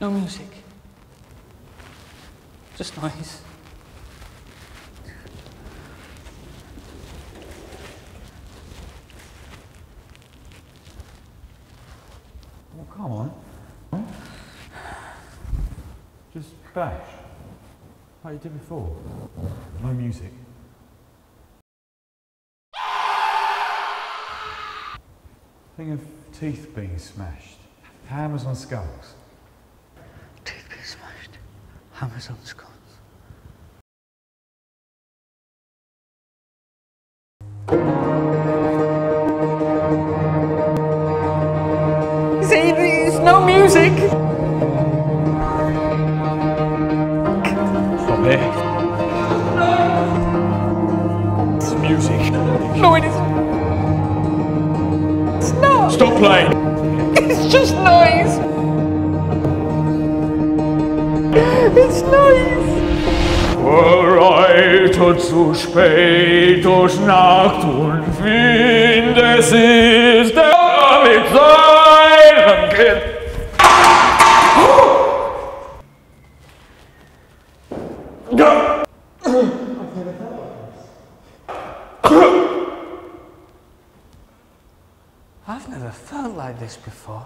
No music. Just noise. Well, come on. Just bash. Like you did before. No music. Think of teeth being smashed. Hammers on skulls. Teeth being smashed. Hammers. See, there's no music. Stop it. It's music. No, it isn't. It's not. Stop playing! It's just noise. It's noise. Bereitet zu spät durch Nacht und Wind, es ist der mit seinem Kind. Ja. I've never felt like this before.